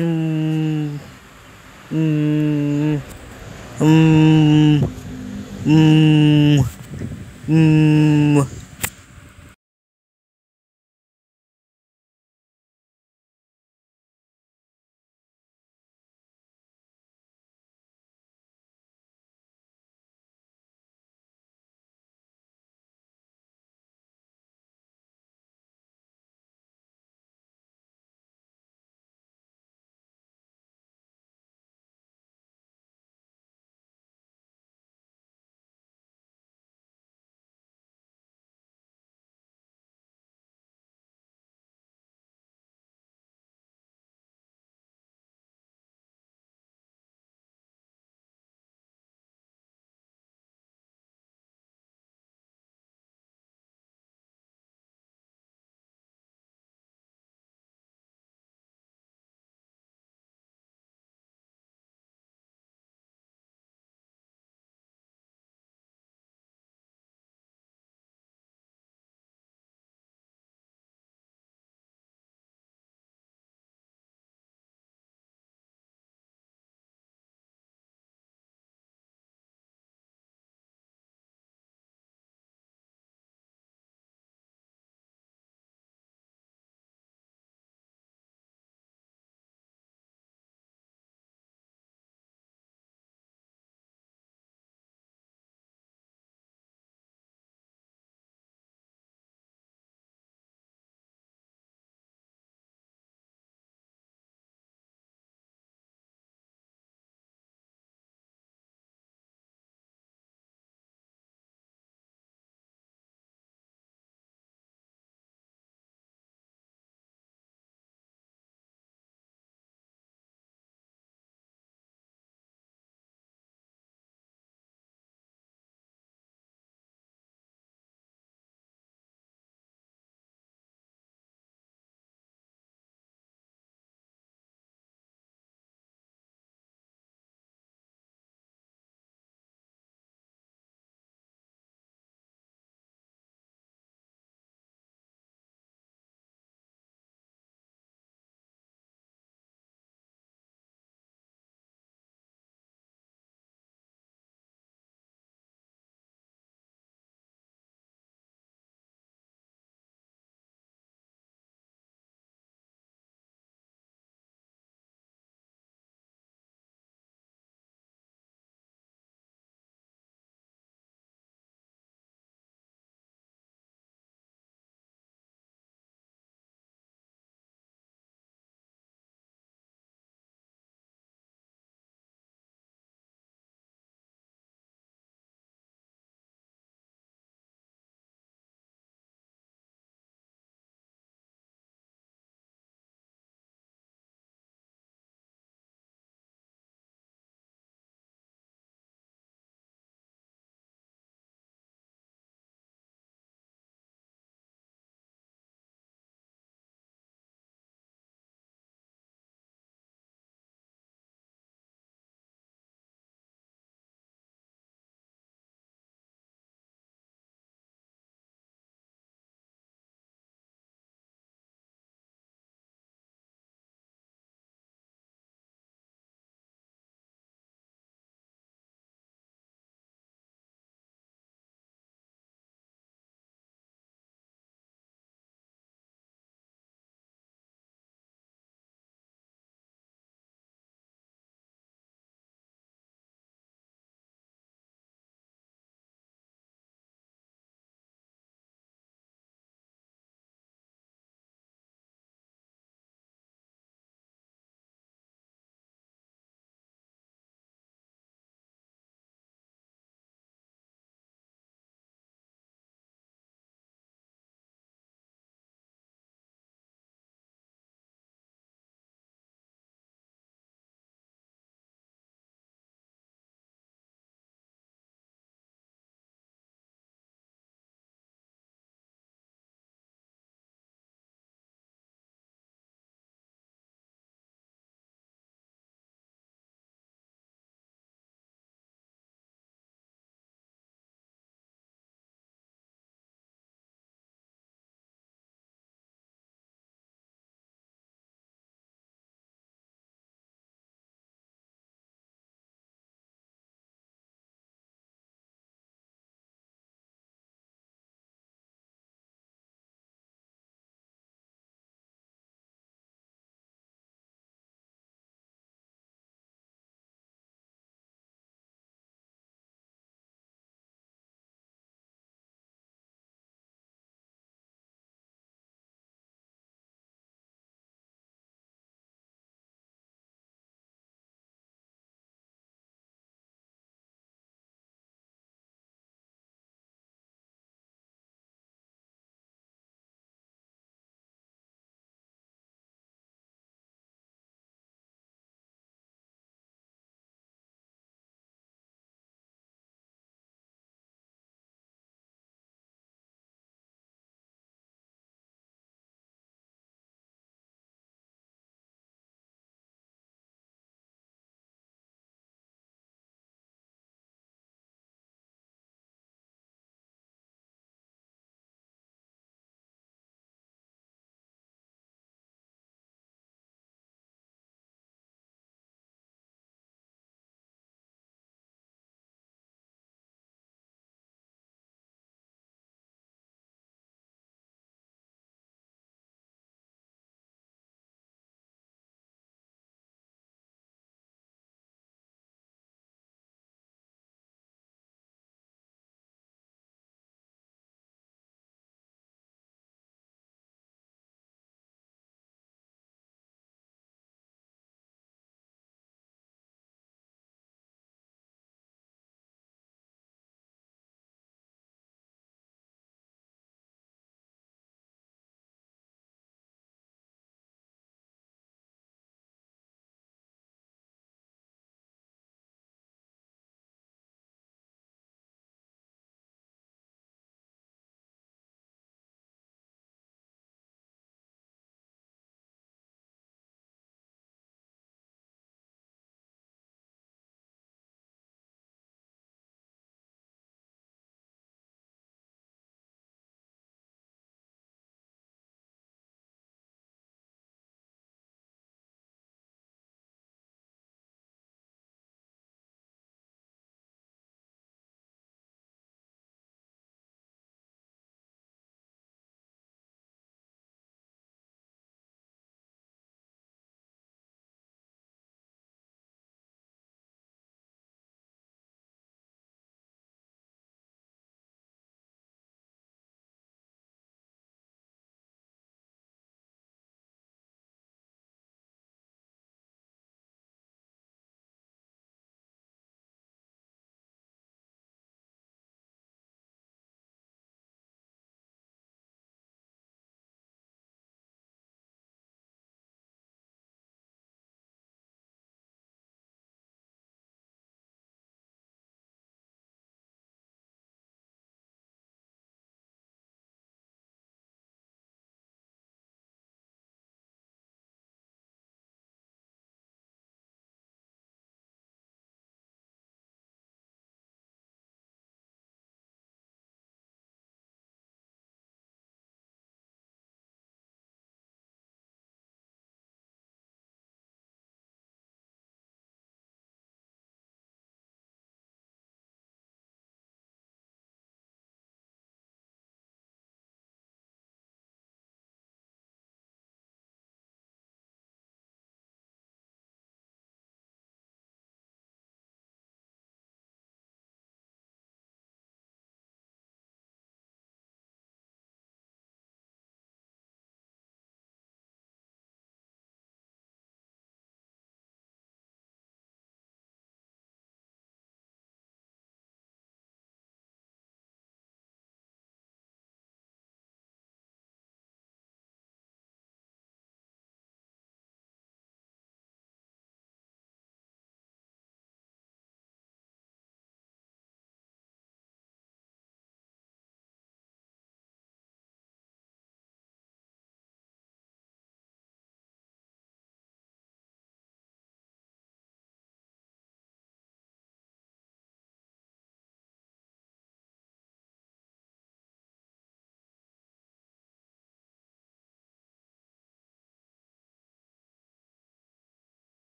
嗯嗯嗯嗯嗯。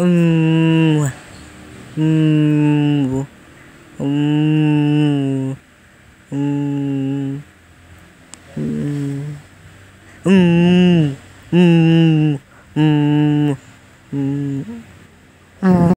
嗯嗯。